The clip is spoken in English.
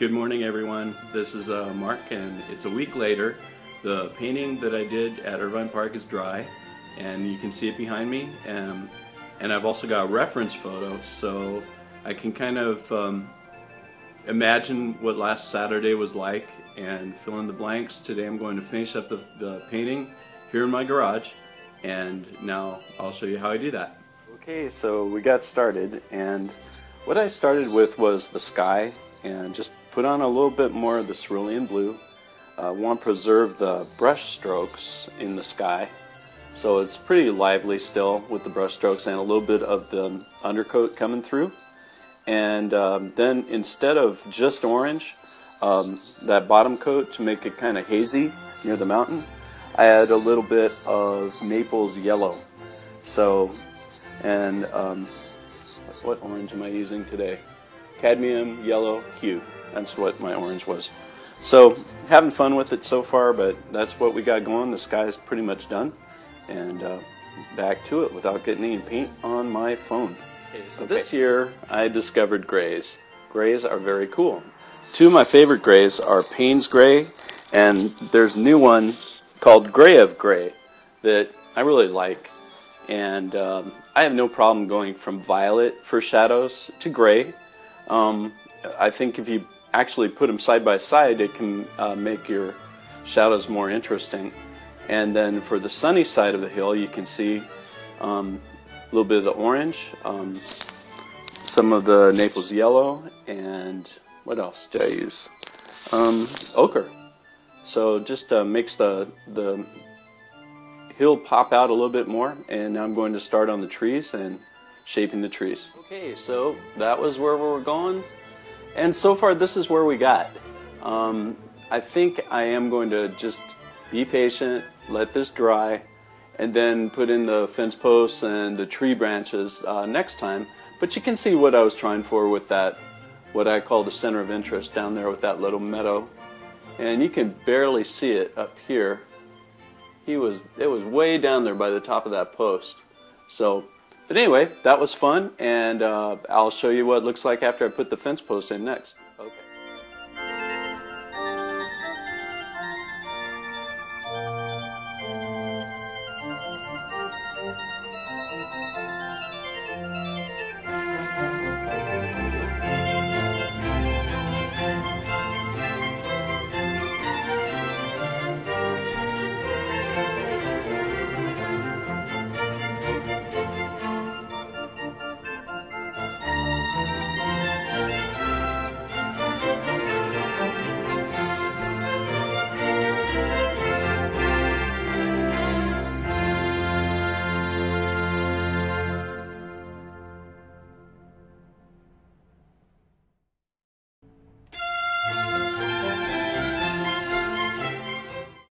Good morning, everyone. This is uh, Mark, and it's a week later. The painting that I did at Irvine Park is dry, and you can see it behind me. And, and I've also got a reference photo, so I can kind of um, imagine what last Saturday was like and fill in the blanks. Today I'm going to finish up the, the painting here in my garage, and now I'll show you how I do that. Okay, so we got started, and what I started with was the sky, and just put on a little bit more of the cerulean blue. Uh, want to preserve the brush strokes in the sky. So it's pretty lively still with the brush strokes and a little bit of the undercoat coming through. And um, then instead of just orange, um, that bottom coat to make it kind of hazy near the mountain, I add a little bit of Naples yellow. So, and um, what orange am I using today? Cadmium yellow hue. That's what my orange was. So having fun with it so far, but that's what we got going. The sky's pretty much done, and uh, back to it without getting any paint on my phone. Okay, so okay. this year I discovered grays. Grays are very cool. Two of my favorite grays are Payne's Gray, and there's a new one called Gray of Gray that I really like. And um, I have no problem going from violet for shadows to gray. Um, I think if you actually put them side by side, it can uh, make your shadows more interesting. And then for the sunny side of the hill, you can see um, a little bit of the orange, um, some of the Naples yellow, and what else did I use? Um, ochre. So just uh, makes the the hill pop out a little bit more. And now I'm going to start on the trees and shaping the trees. Okay, so that was where we were going. And so far, this is where we got. Um, I think I am going to just be patient, let this dry, and then put in the fence posts and the tree branches uh, next time. But you can see what I was trying for with that, what I call the center of interest down there with that little meadow. And you can barely see it up here. He was, it was way down there by the top of that post. So but anyway, that was fun, and uh, I'll show you what it looks like after I put the fence post in next.